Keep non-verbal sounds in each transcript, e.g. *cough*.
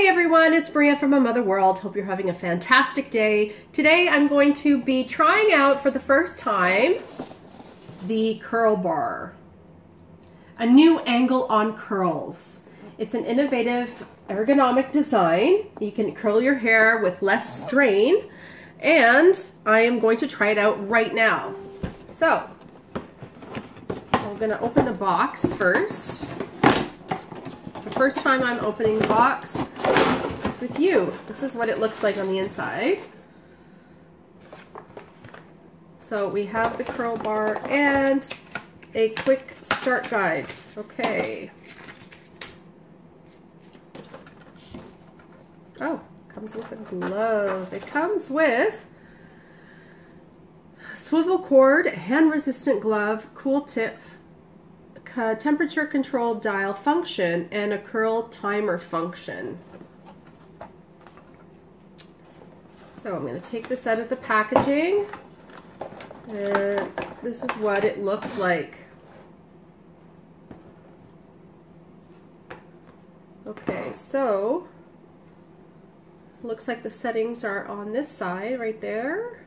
Hey everyone, it's Bria from A Mother World. Hope you're having a fantastic day. Today I'm going to be trying out for the first time the curl bar. A new angle on curls. It's an innovative ergonomic design. You can curl your hair with less strain and I am going to try it out right now. So, I'm going to open the box first. The first time I'm opening the box with you. This is what it looks like on the inside. So we have the curl bar and a quick start guide. Okay. Oh, comes with a glove. It comes with swivel cord, hand resistant glove, cool tip, temperature control dial function and a curl timer function. So I'm going to take this out of the packaging and this is what it looks like. Okay, so looks like the settings are on this side right there.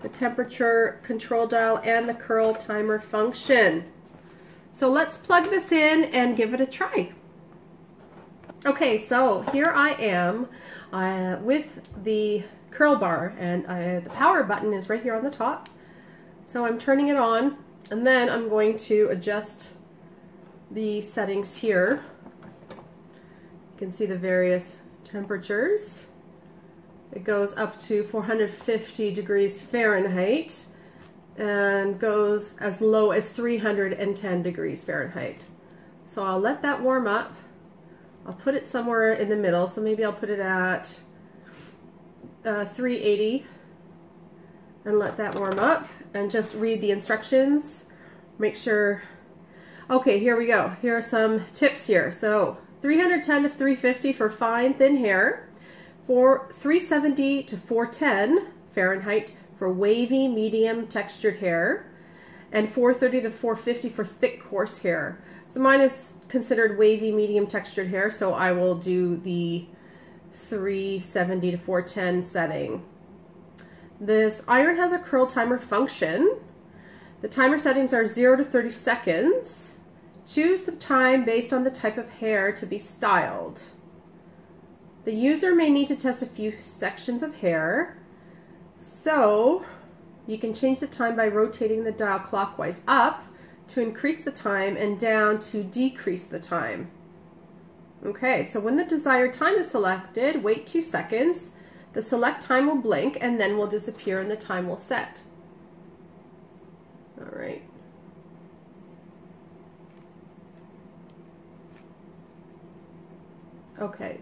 The temperature control dial and the curl timer function. So let's plug this in and give it a try. Okay, so here I am uh, with the curl bar and uh, the power button is right here on the top. So I'm turning it on and then I'm going to adjust the settings here. You can see the various temperatures. It goes up to 450 degrees Fahrenheit and goes as low as 310 degrees Fahrenheit. So I'll let that warm up. I'll put it somewhere in the middle, so maybe I'll put it at uh, 380 and let that warm up and just read the instructions. Make sure, okay, here we go. Here are some tips here. So 310 to 350 for fine, thin hair, for 370 to 410 Fahrenheit for wavy, medium textured hair, and 430 to 450 for thick, coarse hair. So mine is considered wavy, medium textured hair, so I will do the 370 to 410 setting. This iron has a curl timer function. The timer settings are 0 to 30 seconds. Choose the time based on the type of hair to be styled. The user may need to test a few sections of hair. So you can change the time by rotating the dial clockwise up to increase the time and down to decrease the time. Okay, so when the desired time is selected, wait two seconds. The select time will blink and then will disappear and the time will set. All right. Okay,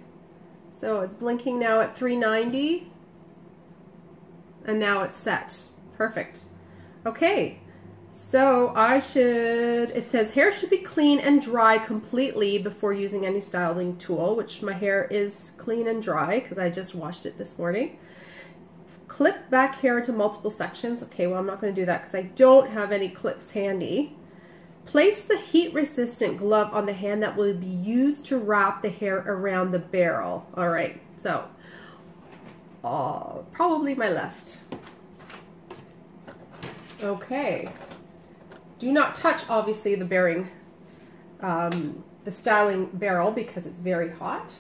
so it's blinking now at 390 and now it's set. Perfect. Okay, so I should, it says hair should be clean and dry completely before using any styling tool, which my hair is clean and dry because I just washed it this morning. Clip back hair into multiple sections. Okay, well I'm not going to do that because I don't have any clips handy. Place the heat resistant glove on the hand that will be used to wrap the hair around the barrel. All right, so uh, probably my left. Okay. Do not touch, obviously, the bearing, um, the styling barrel because it's very hot.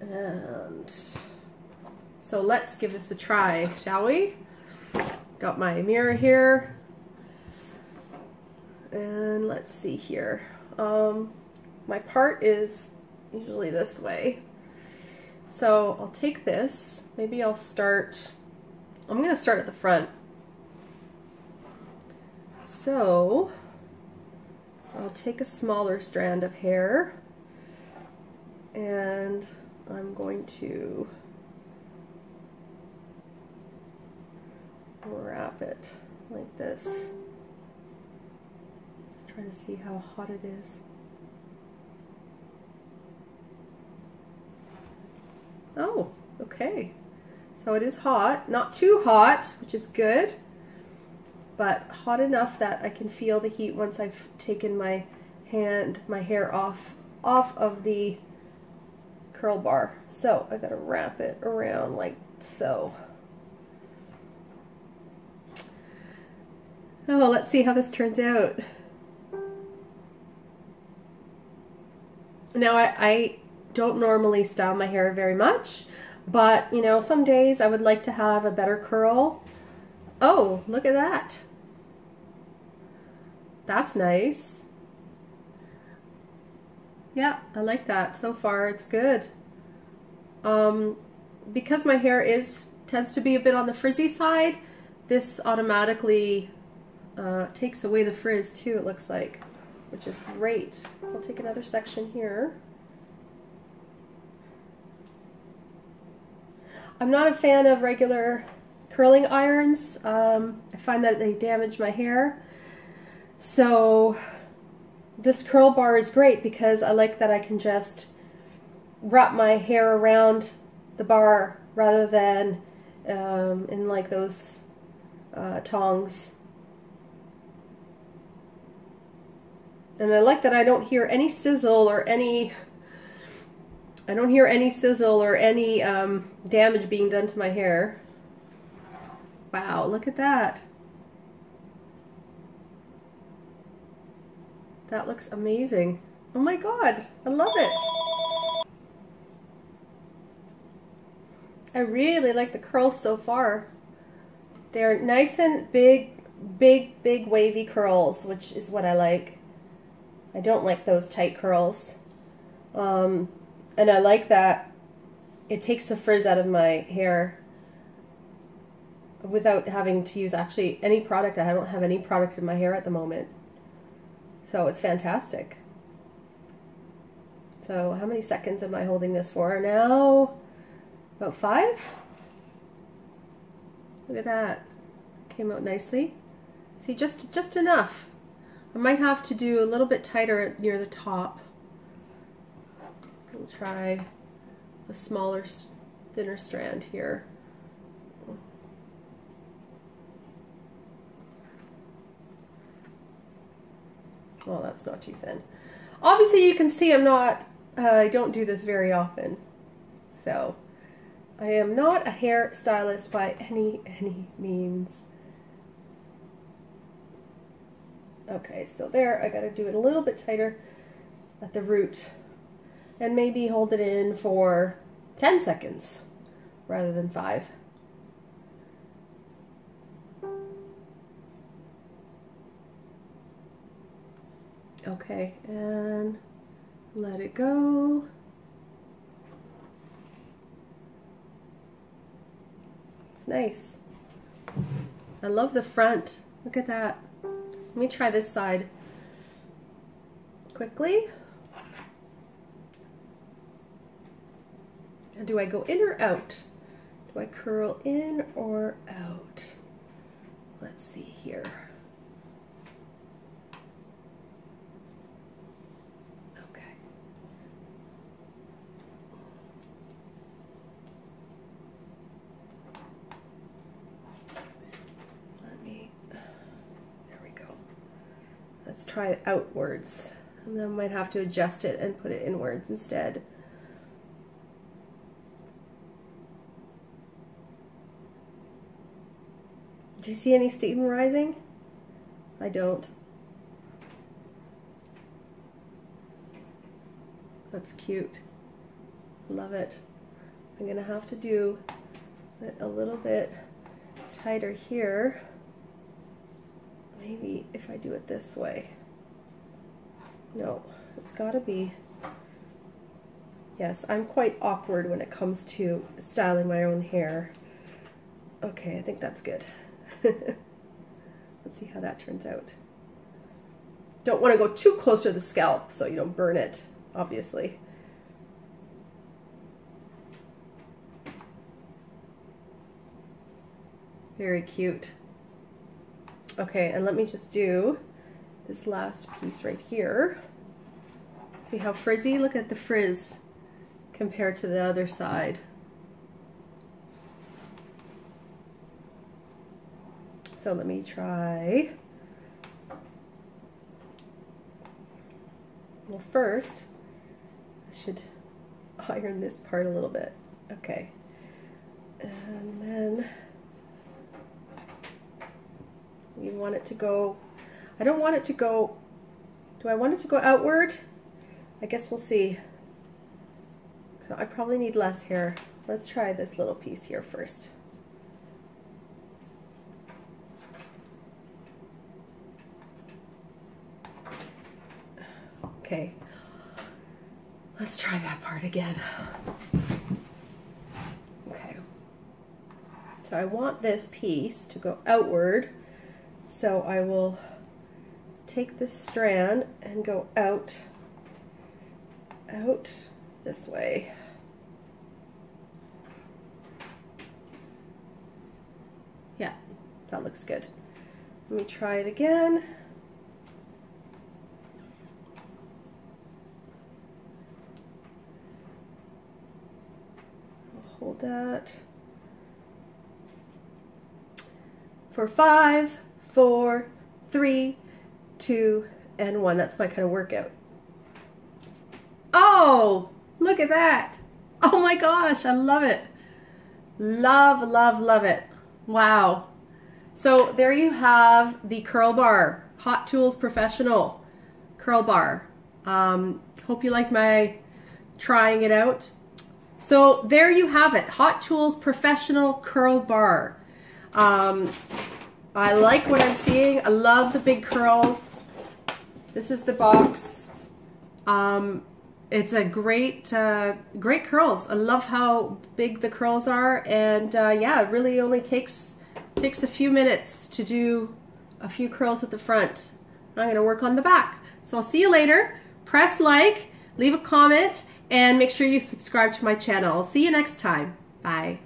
And so let's give this a try, shall we? Got my mirror here. And let's see here. Um, my part is usually this way. So I'll take this, maybe I'll start, I'm going to start at the front. So I'll take a smaller strand of hair and I'm going to wrap it like this. Just trying to see how hot it is. Oh, okay. So it is hot, not too hot, which is good, but hot enough that I can feel the heat once I've taken my hand, my hair off, off of the curl bar. So I gotta wrap it around like so. Oh, let's see how this turns out. Now, I, I don't normally style my hair very much, but you know, some days I would like to have a better curl. Oh, look at that. That's nice. Yeah, I like that. So far, it's good. Um, because my hair is tends to be a bit on the frizzy side, this automatically uh, takes away the frizz too, it looks like, which is great. I'll take another section here. I'm not a fan of regular curling irons. Um, I find that they damage my hair. So this curl bar is great because I like that I can just wrap my hair around the bar rather than um, in like those uh, tongs. And I like that I don't hear any sizzle or any I don't hear any sizzle or any um, damage being done to my hair. Wow, look at that. That looks amazing. Oh my god, I love it. I really like the curls so far. They're nice and big, big, big wavy curls, which is what I like. I don't like those tight curls. Um, and I like that it takes the frizz out of my hair without having to use actually any product. I don't have any product in my hair at the moment. So it's fantastic. So how many seconds am I holding this for now? About five? Look at that. Came out nicely. See, just, just enough. I might have to do a little bit tighter near the top. We'll try a smaller, thinner strand here. Well, that's not too thin. Obviously, you can see I'm not, uh, I don't do this very often. So, I am not a hair stylist by any, any means. Okay, so there, I gotta do it a little bit tighter at the root and maybe hold it in for 10 seconds rather than five. Okay, and let it go. It's nice. I love the front. Look at that. Let me try this side quickly. And do I go in or out? Do I curl in or out? Let's see here. Okay. Let me, there we go. Let's try it outwards. And then I might have to adjust it and put it inwards instead. Do you see any steam rising? I don't. That's cute. Love it. I'm gonna have to do it a little bit tighter here. Maybe if I do it this way. No, it's gotta be. Yes, I'm quite awkward when it comes to styling my own hair. Okay, I think that's good. *laughs* Let's see how that turns out. Don't want to go too close to the scalp so you don't burn it, obviously. Very cute. Okay, and let me just do this last piece right here. See how frizzy? Look at the frizz compared to the other side. So let me try. Well, first, I should iron this part a little bit. Okay. And then we want it to go, I don't want it to go, do I want it to go outward? I guess we'll see. So I probably need less here. Let's try this little piece here first. Okay, let's try that part again. Okay, so I want this piece to go outward, so I will take this strand and go out, out this way. Yeah, that looks good. Let me try it again. hold that. For five, four, three, two, and one. That's my kind of workout. Oh, look at that. Oh my gosh, I love it. Love, love, love it. Wow. So there you have the curl bar, Hot Tools Professional curl bar. Um, hope you like my trying it out. So there you have it, Hot Tools Professional Curl Bar. Um, I like what I'm seeing. I love the big curls. This is the box. Um, it's a great, uh, great curls. I love how big the curls are, and uh, yeah, it really only takes takes a few minutes to do a few curls at the front. I'm gonna work on the back. So I'll see you later. Press like, leave a comment, and make sure you subscribe to my channel. I'll see you next time. Bye.